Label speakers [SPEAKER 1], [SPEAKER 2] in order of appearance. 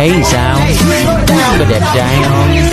[SPEAKER 1] thấy sao? Có đẹp trai không?